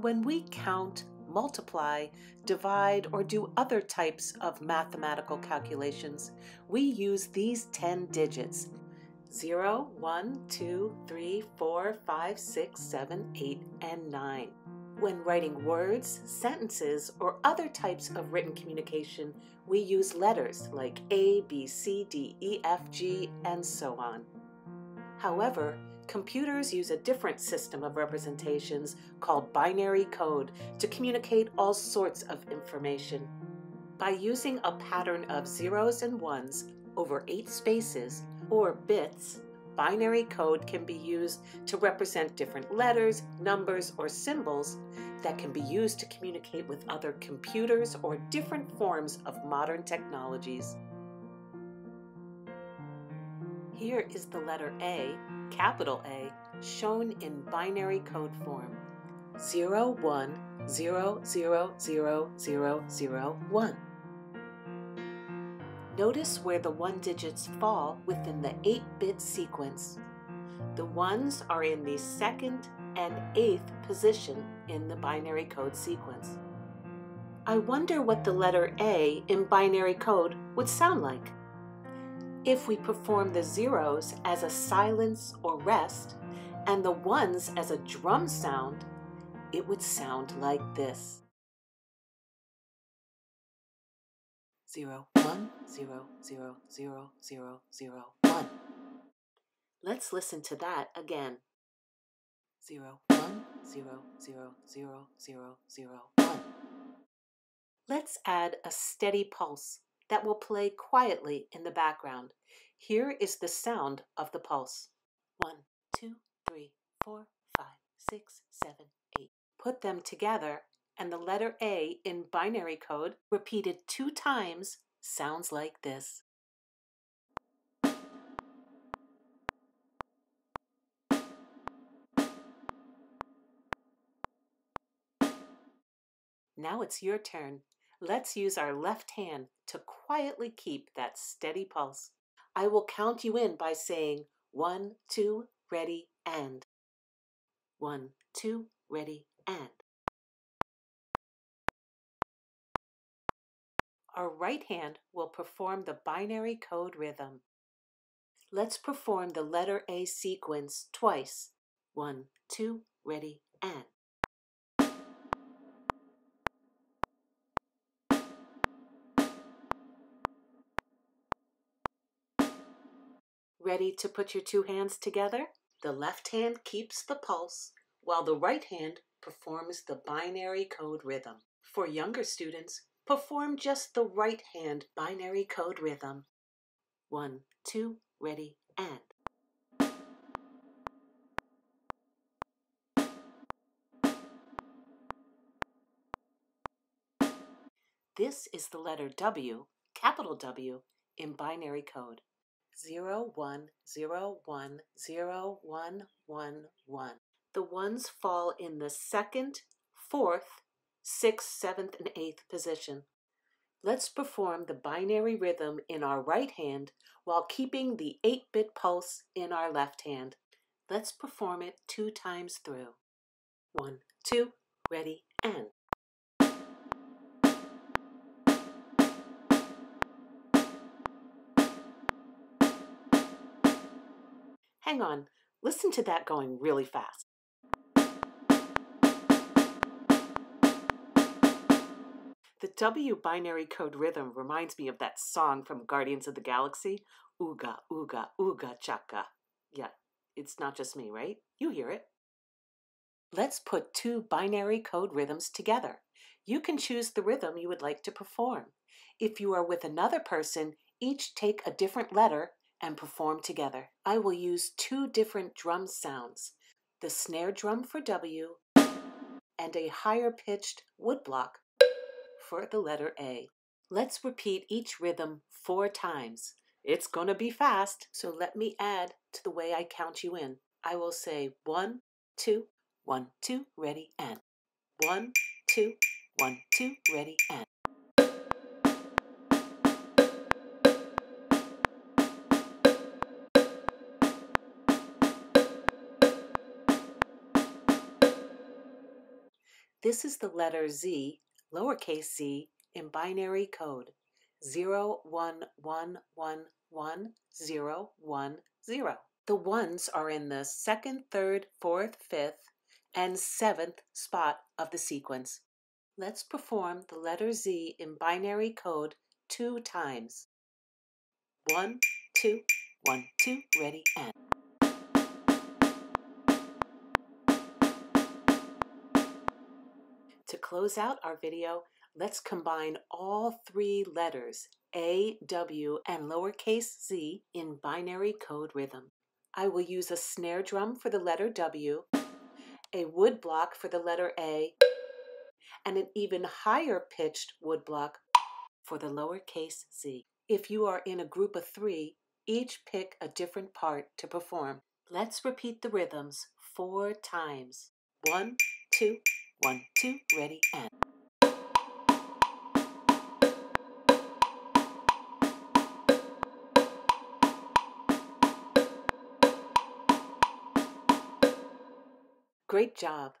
When we count, multiply, divide, or do other types of mathematical calculations, we use these 10 digits 0, 1, 2, 3, 4, 5, 6, 7, 8, and 9. When writing words, sentences, or other types of written communication, we use letters like A, B, C, D, E, F, G, and so on. However, computers use a different system of representations called binary code to communicate all sorts of information. By using a pattern of zeros and ones over eight spaces, or bits, binary code can be used to represent different letters, numbers, or symbols that can be used to communicate with other computers or different forms of modern technologies. Here is the letter A, capital A, shown in binary code form 01000001. Notice where the one digits fall within the 8 bit sequence. The ones are in the second and eighth position in the binary code sequence. I wonder what the letter A in binary code would sound like. If we perform the zeros as a silence or rest and the ones as a drum sound, it would sound like this. Zero, one, zero, zero, zero, zero, zero, one. Let's listen to that again. Zero, one, zero, zero, zero, zero, zero, one. Let's add a steady pulse that will play quietly in the background. Here is the sound of the pulse. One, two, three, four, five, six, seven, eight. Put them together, and the letter A in binary code, repeated two times, sounds like this. Now it's your turn. Let's use our left hand to quietly keep that steady pulse. I will count you in by saying one, two, ready, and. One, two, ready, and. Our right hand will perform the binary code rhythm. Let's perform the letter A sequence twice. One, two, ready, and. Ready to put your two hands together? The left hand keeps the pulse, while the right hand performs the binary code rhythm. For younger students, perform just the right hand binary code rhythm. One, two, ready, and. This is the letter W, capital W, in binary code. Zero one zero one zero one one one. The ones fall in the second, fourth, sixth, seventh, and eighth position. Let's perform the binary rhythm in our right hand while keeping the 8 bit pulse in our left hand. Let's perform it two times through. One, two, ready, and. Hang on, listen to that going really fast. The W binary code rhythm reminds me of that song from Guardians of the Galaxy, Ooga, Ooga, Ooga Chaka. Yeah, it's not just me, right? You hear it. Let's put two binary code rhythms together. You can choose the rhythm you would like to perform. If you are with another person, each take a different letter and perform together. I will use two different drum sounds the snare drum for W and a higher pitched woodblock for the letter A. Let's repeat each rhythm four times. It's gonna be fast, so let me add to the way I count you in. I will say one, two, one, two, ready, and. One, two, one, two, ready, and. This is the letter Z, lowercase z, in binary code 01111010. The ones are in the second, third, fourth, fifth, and seventh spot of the sequence. Let's perform the letter Z in binary code two times. One, two, one, two, ready, and. Close out our video, let's combine all three letters, A, W, and lowercase z, in binary code rhythm. I will use a snare drum for the letter W, a wood block for the letter A, and an even higher pitched wood block for the lowercase z. If you are in a group of three, each pick a different part to perform. Let's repeat the rhythms four times. One, two, one, two, ready, and. Great job!